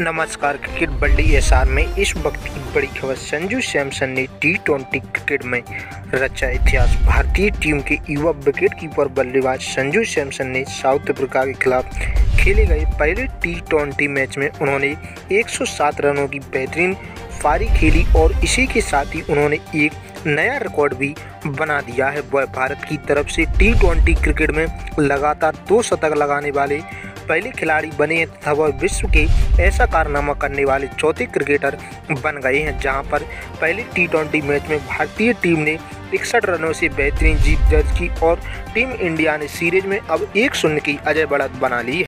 नमस्कार, cricket Baldi SR में इस वक्त की बड़ी खबर। संजू सैमसन ने टी ट्वेंटी क्रिकेट में रचा इतिहास। भारतीय टीम के युवा विकेट कीपर बल्लेबाज संजू सैमसन ने साउथ अफ्रीका के खिलाफ खेले गए पहले टी ट्वेंटी मैच में उन्होंने 107 रनों की बेहतरीन पारी खेली और इसी के साथ ही उन्होंने एक नया रिकॉर्ड भी बना दिया है। वह भारत की तरफ़ से टी ट्वेंटी क्रिकेट में लगातार दो शतक लगाने वाले पहले खिलाड़ी बने तथा वह विश्व के ऐसा कारनामा करने वाले चौथे क्रिकेटर बन गए हैं, जहाँ पर पहले टी मैच में भारतीय टीम ने इकसठ रनों से बेहतरीन जीत दर्ज की और टीम इंडिया ने सीरीज़ में अब एक शून्य की अजय बढ़त बना ली